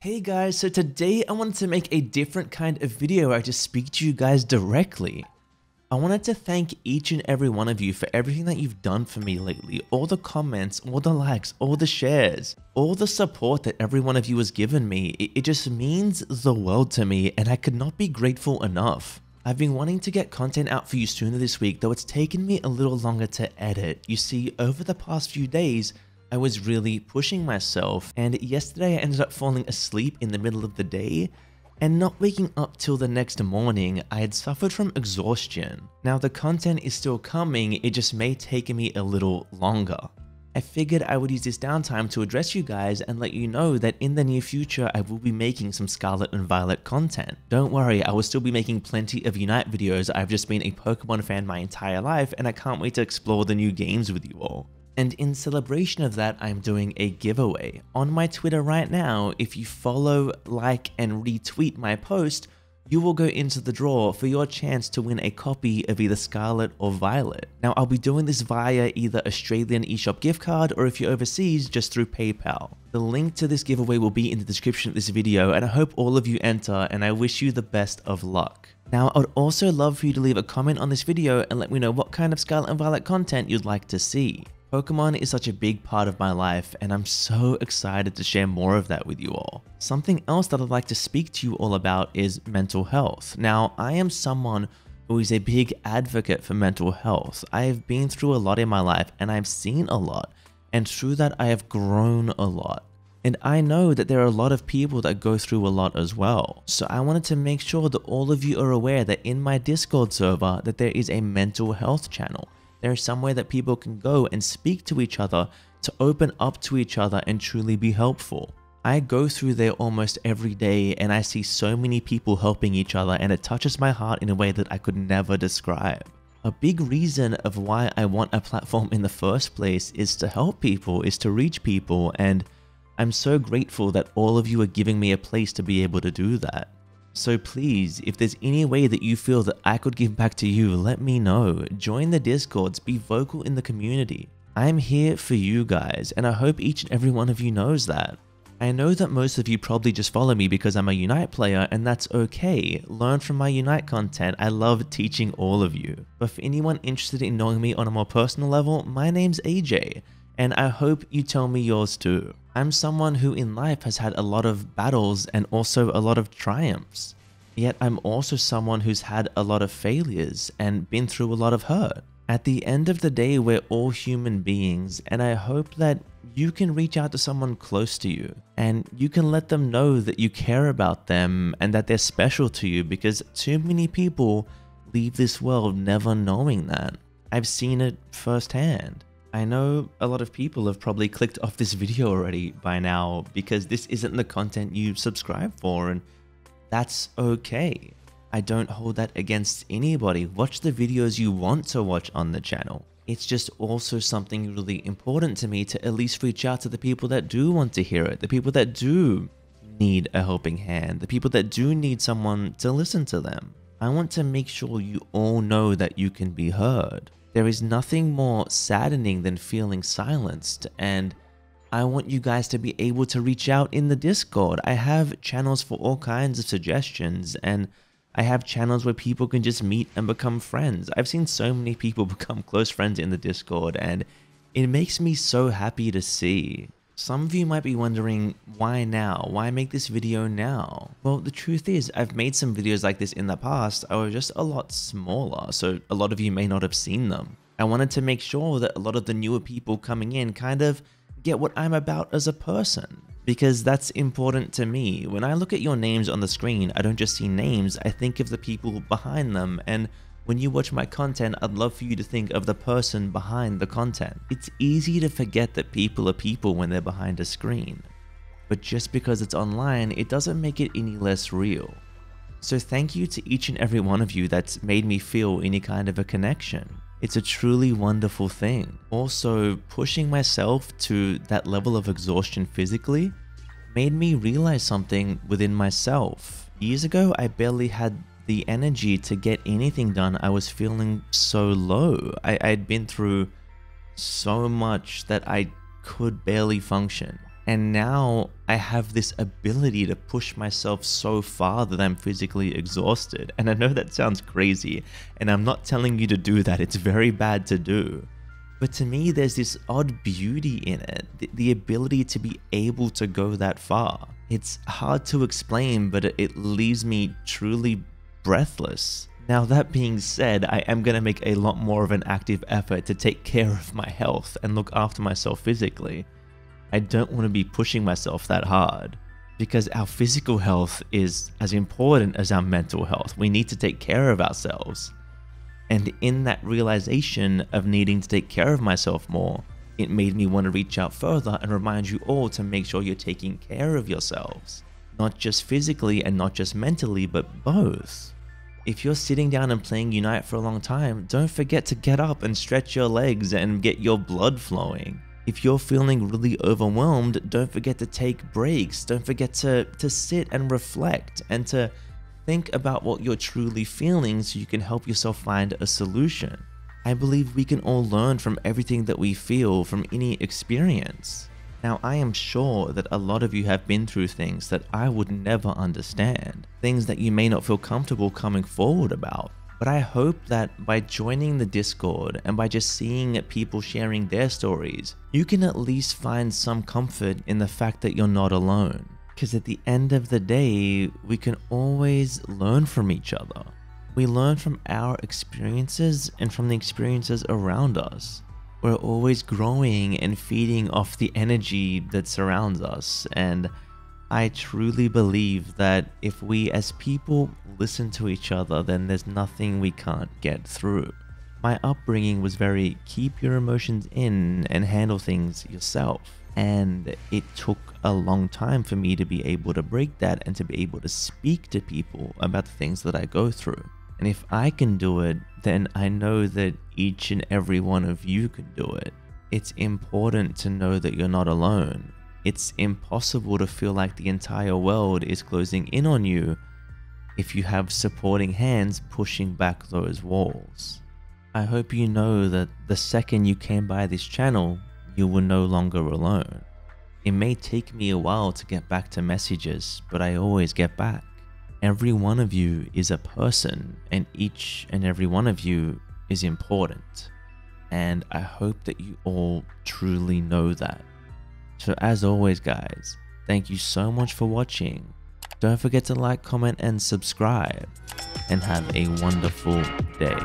Hey guys, so today I wanted to make a different kind of video where I just speak to you guys directly. I wanted to thank each and every one of you for everything that you've done for me lately. All the comments, all the likes, all the shares, all the support that every one of you has given me. It, it just means the world to me and I could not be grateful enough. I've been wanting to get content out for you sooner this week, though it's taken me a little longer to edit. You see, over the past few days, I was really pushing myself, and yesterday I ended up falling asleep in the middle of the day and not waking up till the next morning, I had suffered from exhaustion. Now the content is still coming, it just may take me a little longer. I figured I would use this downtime to address you guys and let you know that in the near future I will be making some Scarlet and Violet content. Don't worry, I will still be making plenty of Unite videos, I've just been a Pokemon fan my entire life and I can't wait to explore the new games with you all. And in celebration of that, I'm doing a giveaway. On my Twitter right now, if you follow, like, and retweet my post, you will go into the draw for your chance to win a copy of either Scarlet or Violet. Now, I'll be doing this via either Australian eShop gift card or if you're overseas, just through PayPal. The link to this giveaway will be in the description of this video and I hope all of you enter and I wish you the best of luck. Now, I would also love for you to leave a comment on this video and let me know what kind of Scarlet and Violet content you'd like to see. Pokemon is such a big part of my life and I'm so excited to share more of that with you all. Something else that I'd like to speak to you all about is mental health. Now, I am someone who is a big advocate for mental health. I have been through a lot in my life and I've seen a lot, and through that I have grown a lot. And I know that there are a lot of people that go through a lot as well. So I wanted to make sure that all of you are aware that in my Discord server that there is a mental health channel. There is somewhere that people can go and speak to each other to open up to each other and truly be helpful. I go through there almost every day and I see so many people helping each other and it touches my heart in a way that I could never describe. A big reason of why I want a platform in the first place is to help people, is to reach people and I'm so grateful that all of you are giving me a place to be able to do that. So please, if there's any way that you feel that I could give back to you, let me know. Join the discords, be vocal in the community. I'm here for you guys, and I hope each and every one of you knows that. I know that most of you probably just follow me because I'm a Unite player, and that's okay. Learn from my Unite content, I love teaching all of you. But for anyone interested in knowing me on a more personal level, my name's AJ, and I hope you tell me yours too. I'm someone who in life has had a lot of battles and also a lot of triumphs. Yet I'm also someone who's had a lot of failures and been through a lot of hurt. At the end of the day, we're all human beings, and I hope that you can reach out to someone close to you and you can let them know that you care about them and that they're special to you because too many people leave this world never knowing that. I've seen it firsthand. I know a lot of people have probably clicked off this video already by now because this isn't the content you subscribe for and that's okay. I don't hold that against anybody. Watch the videos you want to watch on the channel. It's just also something really important to me to at least reach out to the people that do want to hear it, the people that do need a helping hand, the people that do need someone to listen to them. I want to make sure you all know that you can be heard. There is nothing more saddening than feeling silenced, and I want you guys to be able to reach out in the Discord. I have channels for all kinds of suggestions, and I have channels where people can just meet and become friends. I've seen so many people become close friends in the Discord, and it makes me so happy to see. Some of you might be wondering, why now? Why make this video now? Well, the truth is, I've made some videos like this in the past, I was just a lot smaller, so a lot of you may not have seen them. I wanted to make sure that a lot of the newer people coming in kind of get what I'm about as a person. Because that's important to me. When I look at your names on the screen, I don't just see names, I think of the people behind them, and when you watch my content, I'd love for you to think of the person behind the content. It's easy to forget that people are people when they're behind a screen. But just because it's online, it doesn't make it any less real. So thank you to each and every one of you that's made me feel any kind of a connection. It's a truly wonderful thing. Also, pushing myself to that level of exhaustion physically made me realize something within myself. Years ago, I barely had the energy to get anything done, I was feeling so low. I, I'd been through so much that I could barely function. And now I have this ability to push myself so far that I'm physically exhausted. And I know that sounds crazy, and I'm not telling you to do that, it's very bad to do. But to me, there's this odd beauty in it the, the ability to be able to go that far. It's hard to explain, but it, it leaves me truly breathless. Now, that being said, I am going to make a lot more of an active effort to take care of my health and look after myself physically. I don't want to be pushing myself that hard because our physical health is as important as our mental health. We need to take care of ourselves. And in that realization of needing to take care of myself more, it made me want to reach out further and remind you all to make sure you're taking care of yourselves. Not just physically and not just mentally, but both. If you're sitting down and playing Unite for a long time, don't forget to get up and stretch your legs and get your blood flowing. If you're feeling really overwhelmed, don't forget to take breaks. Don't forget to, to sit and reflect and to think about what you're truly feeling so you can help yourself find a solution. I believe we can all learn from everything that we feel from any experience. Now, I am sure that a lot of you have been through things that I would never understand, things that you may not feel comfortable coming forward about. But I hope that by joining the Discord and by just seeing people sharing their stories, you can at least find some comfort in the fact that you're not alone. Because at the end of the day, we can always learn from each other. We learn from our experiences and from the experiences around us. We're always growing and feeding off the energy that surrounds us. And I truly believe that if we as people listen to each other, then there's nothing we can't get through. My upbringing was very keep your emotions in and handle things yourself. And it took a long time for me to be able to break that and to be able to speak to people about the things that I go through. And if I can do it, then I know that each and every one of you can do it. It's important to know that you're not alone. It's impossible to feel like the entire world is closing in on you if you have supporting hands pushing back those walls. I hope you know that the second you came by this channel, you were no longer alone. It may take me a while to get back to messages, but I always get back. Every one of you is a person, and each and every one of you is important. And I hope that you all truly know that. So, as always, guys, thank you so much for watching. Don't forget to like, comment, and subscribe. And have a wonderful day.